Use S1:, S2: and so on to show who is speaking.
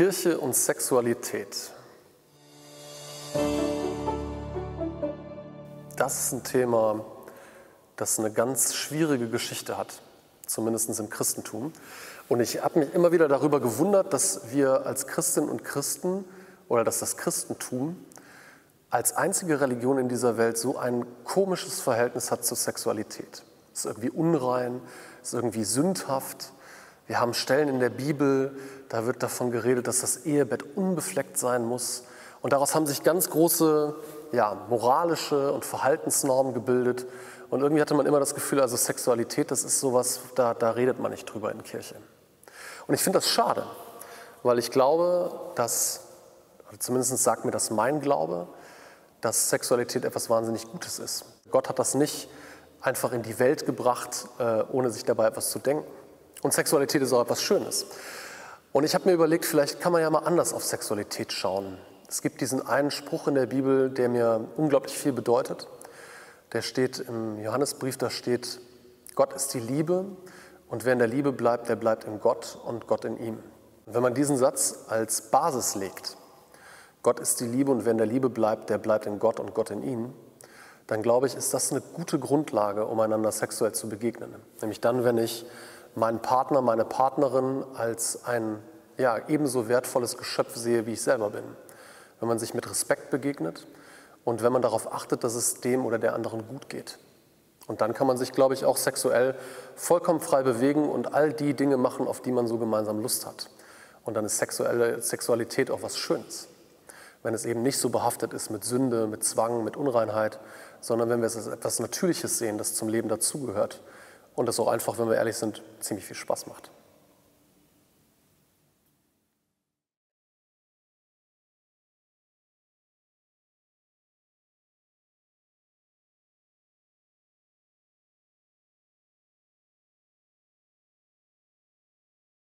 S1: Kirche und Sexualität. Das ist ein Thema, das eine ganz schwierige Geschichte hat, zumindest im Christentum. Und ich habe mich immer wieder darüber gewundert, dass wir als Christinnen und Christen oder dass das Christentum als einzige Religion in dieser Welt so ein komisches Verhältnis hat zur Sexualität. Es ist irgendwie unrein, es ist irgendwie sündhaft. Wir haben Stellen in der Bibel, da wird davon geredet, dass das Ehebett unbefleckt sein muss. Und daraus haben sich ganz große ja, moralische und Verhaltensnormen gebildet. Und irgendwie hatte man immer das Gefühl, also Sexualität, das ist sowas, da, da redet man nicht drüber in Kirche. Und ich finde das schade, weil ich glaube, dass, zumindest sagt mir das mein Glaube, dass Sexualität etwas wahnsinnig Gutes ist. Gott hat das nicht einfach in die Welt gebracht, äh, ohne sich dabei etwas zu denken. Und Sexualität ist auch etwas Schönes. Und ich habe mir überlegt, vielleicht kann man ja mal anders auf Sexualität schauen. Es gibt diesen einen Spruch in der Bibel, der mir unglaublich viel bedeutet. Der steht im Johannesbrief, da steht, Gott ist die Liebe und wer in der Liebe bleibt, der bleibt in Gott und Gott in ihm. Und wenn man diesen Satz als Basis legt, Gott ist die Liebe und wer in der Liebe bleibt, der bleibt in Gott und Gott in ihm, dann glaube ich, ist das eine gute Grundlage, um einander sexuell zu begegnen. Nämlich dann, wenn ich meinen Partner, meine Partnerin als ein ja, ebenso wertvolles Geschöpf sehe, wie ich selber bin. Wenn man sich mit Respekt begegnet und wenn man darauf achtet, dass es dem oder der anderen gut geht. Und dann kann man sich, glaube ich, auch sexuell vollkommen frei bewegen und all die Dinge machen, auf die man so gemeinsam Lust hat. Und dann ist sexuelle Sexualität auch was Schönes wenn es eben nicht so behaftet ist mit Sünde, mit Zwang, mit Unreinheit, sondern wenn wir es als etwas Natürliches sehen, das zum Leben dazugehört und das auch einfach, wenn wir ehrlich sind, ziemlich viel Spaß macht.